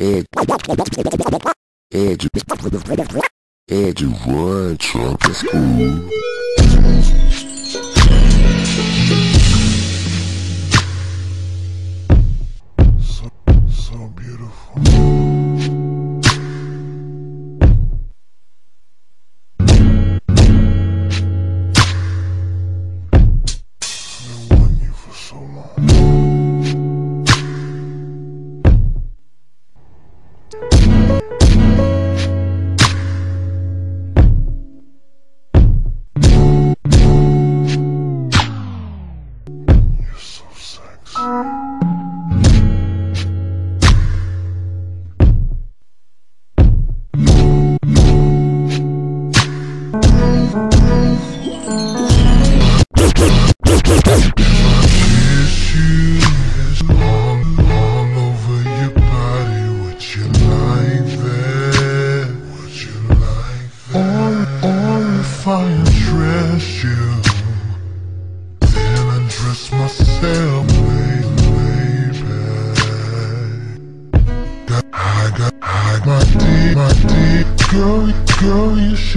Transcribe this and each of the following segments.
Edge. Edge. Edge run truck to school. So long.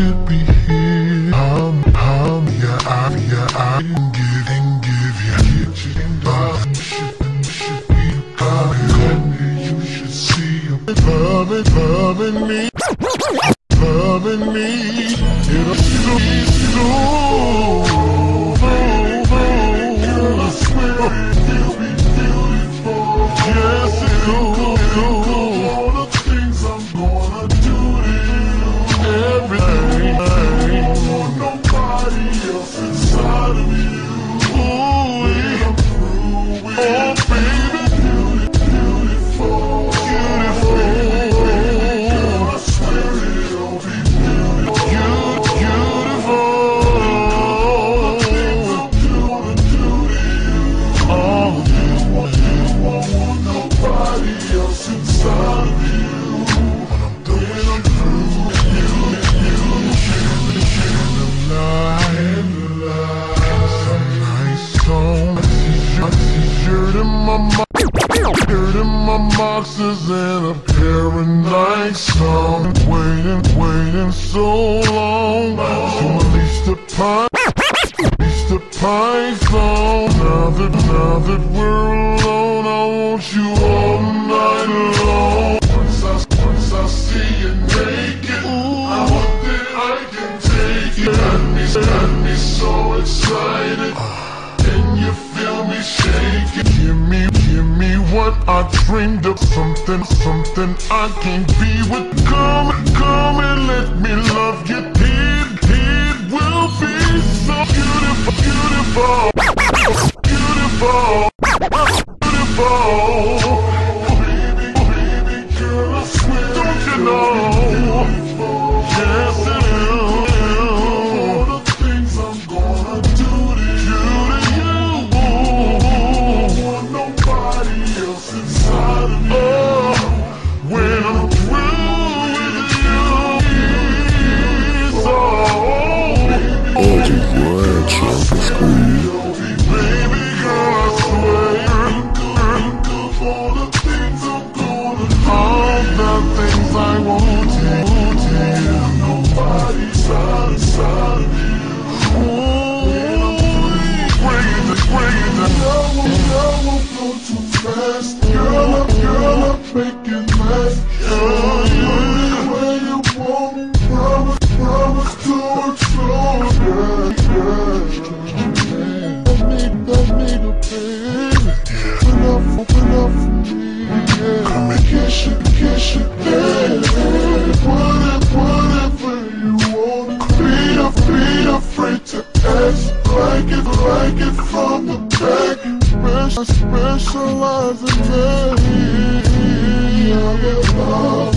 should be here. I'm, I'm, yeah, I, yeah, ah, I Seven nights I'm waiting, waiting so long. To release the pie, release the python Now that, now that we're alone I want you all night long. dreamed of something, something I can't be with. Come, come and let me love you. It, it will be so beautiful, beautiful, beautiful. Girl, I won't go too fast. Girl, I best Like it, like it from the back Special, specialize in me I love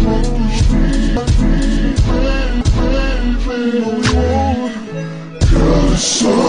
Baby, baby, baby, baby so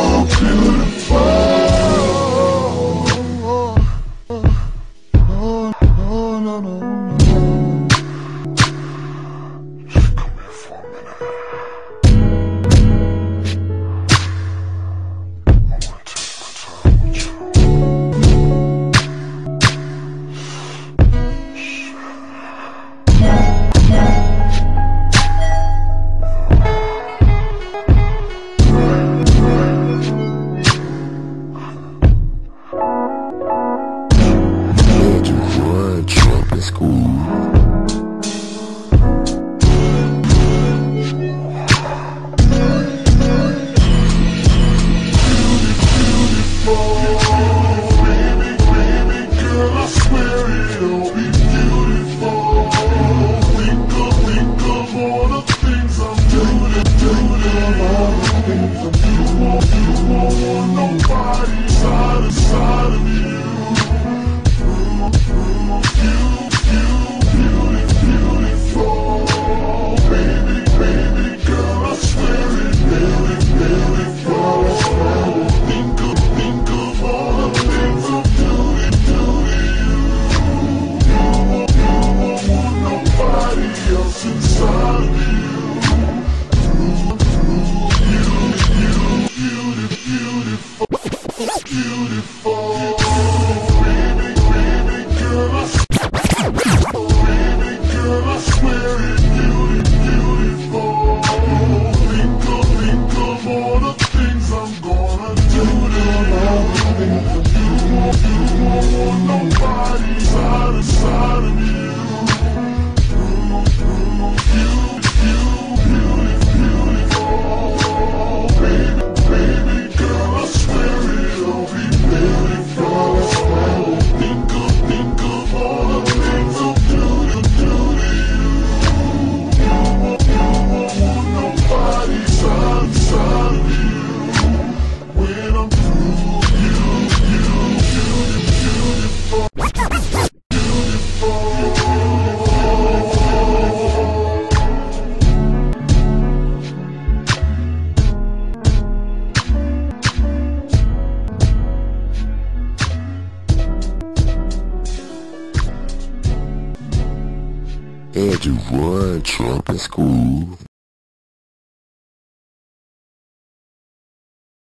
De one, Trump é school.